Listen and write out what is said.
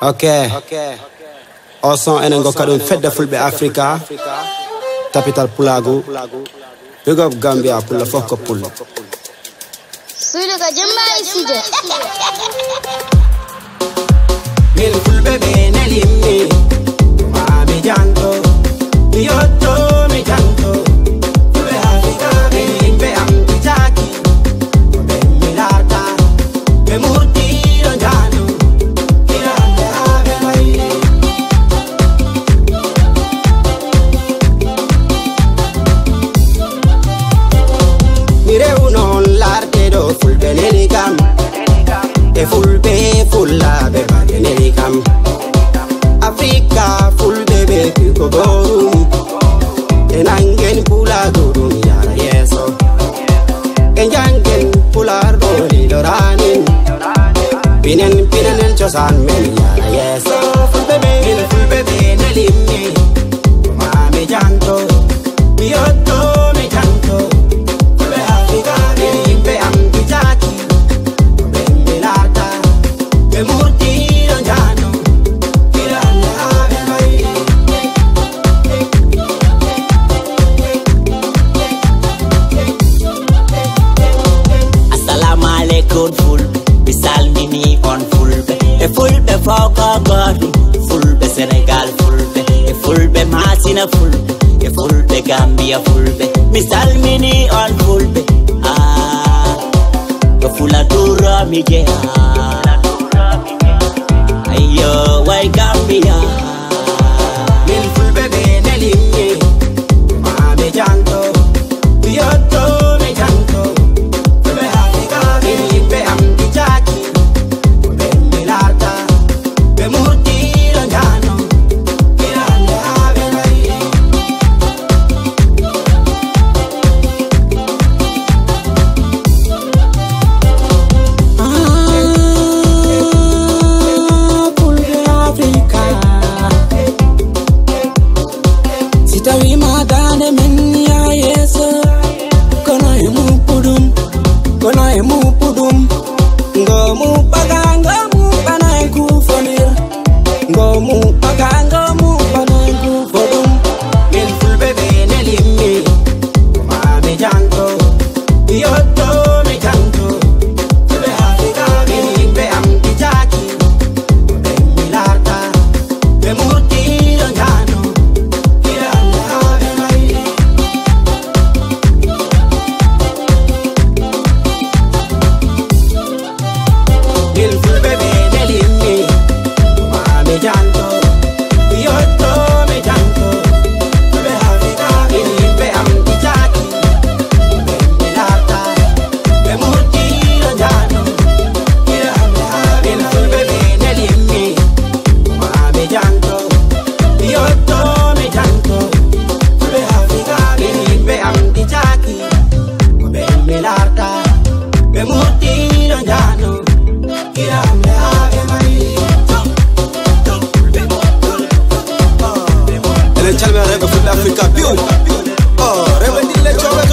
ok. O son enen gokka ɗum fedde fulɓe africa. Tapital pulagu big up gambia pulla fof ko pulla suudu ko jemmayi sije min fulɓe ɓe nelimmi neni kam e fulɓe fullaɓe baɗe neni kam afrika fulɓe ɓe piko gorum e nangen pulago ɗum yara yeeso e jangen pularɗo assalamu aleykum fulɓe mi salmini on fulɓe e fulɓe foko goto fulɓe sénégal fulɓe e fulɓe masina fulɓe e fulɓe gambia fulɓe mi salmini on fulɓe Ah, ko fulaturo mi jeeha ayyo way gambia Kona min ya Chale chale me rego full Africa. Pew Oh, uh, rewe nile chowe